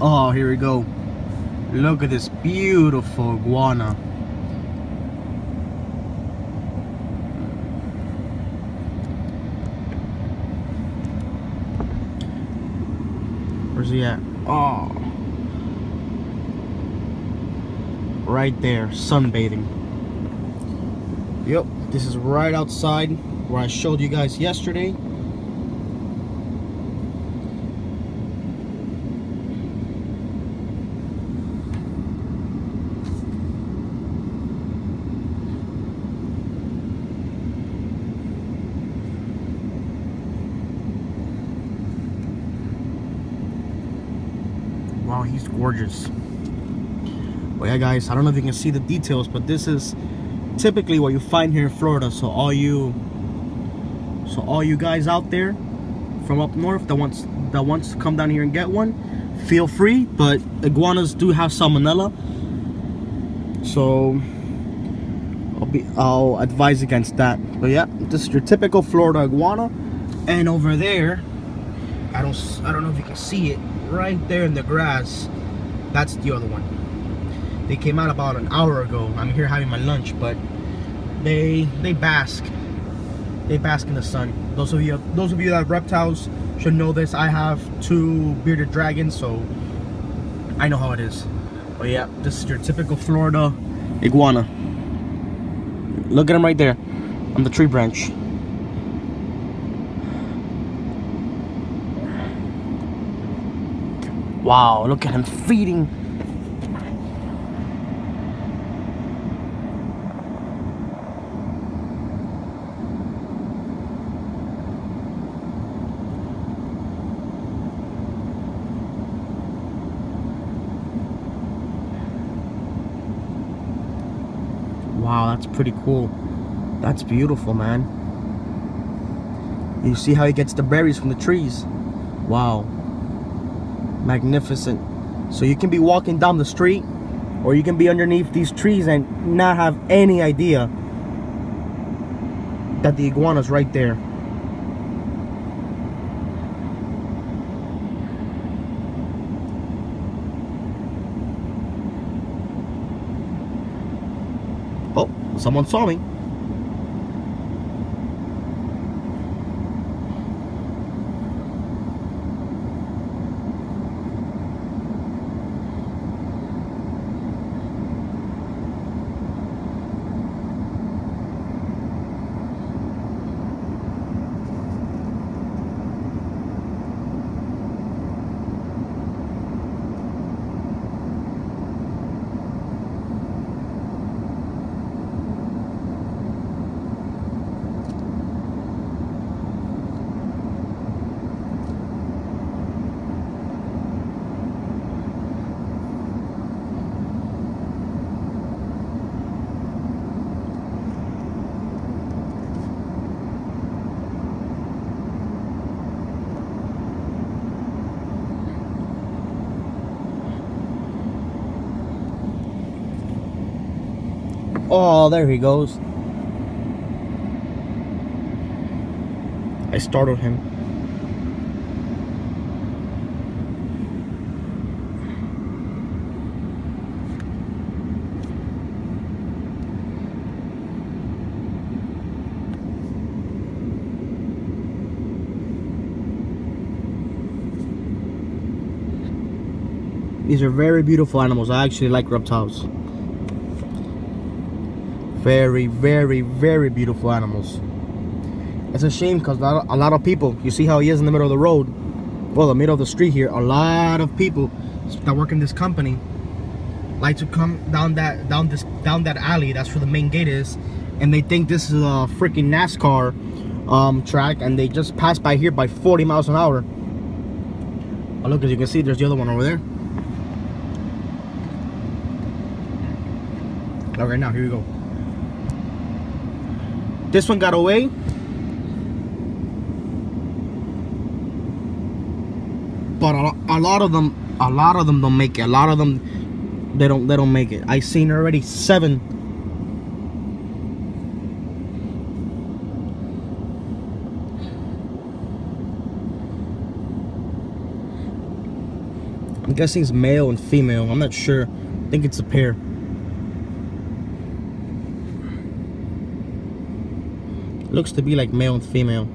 Oh, here we go. Look at this beautiful iguana. Where's he at? Oh. Right there, sunbathing. Yep, this is right outside where I showed you guys yesterday. Wow, he's gorgeous. Well, yeah, guys, I don't know if you can see the details, but this is typically what you find here in Florida. So all you, so all you guys out there from up north that wants that wants to come down here and get one, feel free. But iguanas do have salmonella, so I'll be I'll advise against that. But yeah, this is your typical Florida iguana, and over there, I don't I don't know if you can see it right there in the grass. That's the other one. They came out about an hour ago. I'm here having my lunch, but they they bask. They bask in the sun. Those of you those of you that have reptiles should know this. I have two bearded dragons, so I know how it is. But yeah, this is your typical Florida iguana. Look at him right there on the tree branch. Wow, look at him feeding. Wow, that's pretty cool. That's beautiful, man. You see how he gets the berries from the trees? Wow magnificent. So you can be walking down the street or you can be underneath these trees and not have any idea that the iguana's right there. Oh someone saw me Oh, there he goes. I startled him. These are very beautiful animals. I actually like reptiles very very very beautiful animals. It's a shame because a lot of people you see how he is in the middle of the road well the middle of the street here a lot of people that work in this company like to come down that down this down that alley that's where the main gate is and they think this is a freaking NASCAR um, track and they just pass by here by 40 miles an hour. Oh, look as you can see there's the other one over there. Right now here we go this one got away. But a, lot of them, a lot of them don't make it. A lot of them, they don't, they don't make it. I seen already seven. I'm guessing it's male and female. I'm not sure. I think it's a pair. Looks to be like male and female.